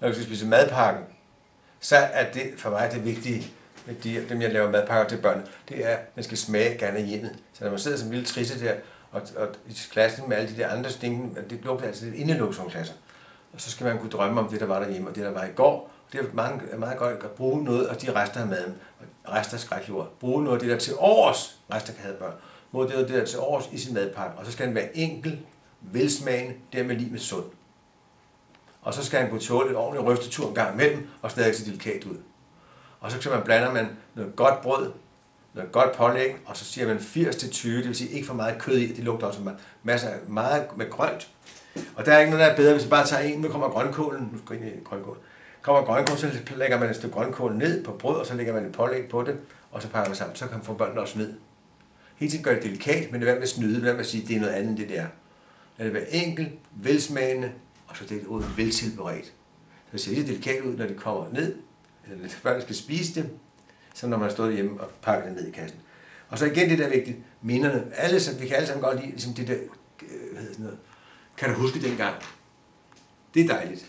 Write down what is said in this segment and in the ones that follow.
når vi skal spise madpakken, så er det for mig det vigtige, med de, dem jeg laver madpakker til børn, det er, at man skal smage gerne hjemmet. Så når man sidder som en lille trisse der, og, og i klassen med alle de der andre stinken, det lugter altså lidt indelukket klasser. Og så skal man kunne drømme om det, der var derhjemme, og det, der var i går. Det er mange, meget godt at bruge noget af de rester af maden, og rester af skrækjord. Bruge noget af det der til års, rester kan have børn. Må det, det der til års i sin madpakke. Og så skal den være enkel, velsmagende, dermed lige med sund. Og så skal han kunne tåle et ordentligt røftetur en gang imellem, og stadig se delikat ud. Og så skal man blander man noget godt brød, noget godt pålæg, og så siger man 80-20, det vil sige ikke for meget kød i, det lugter også masser af meget med grønt. Og der er ikke noget, der er bedre, hvis man bare tager en, nu kommer grønkålen, nu skal ind i grønkål. Kommer grønkål, så lægger man et stykke grønkål ned på brød, og så lægger man et pålæg på det, og så pakker man sammen, så kan man få børnene også ned. Helt tiden gør det delikat, men det er med at snyde, det er med at sige, at det er noget andet, end det der. Lad det være enkelt, velsmagende, og så det ud veltilberedt. Så det ser lidt delikat ud, når de kommer ned, eller når børnene skal spise det, som når man har stået hjemme og pakket det ned i kassen. Og så igen det der vigtigt, minderne. Alle, vi kan alle sammen godt lide ligesom det der, øh, hvad hedder sådan noget, kan du huske dengang? Det er dejligt.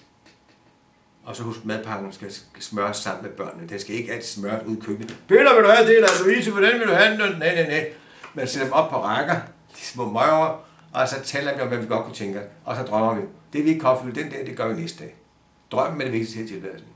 Og så husk, madpakken skal smøres sammen med børnene. Den skal ikke altid smøres ud i køkkenet. Peter, vil du have det? Der Louise, hvordan vil du have den? Nej, nej, nej. Man sætter dem op på rækker, de små møger, og så taler vi om, hvad vi godt kunne tænke. os, Og så drømmer vi. Det vi ikke kan opfylde den dag, det gør vi næste dag. Drømmen er det vigtigste her i tilværelsen.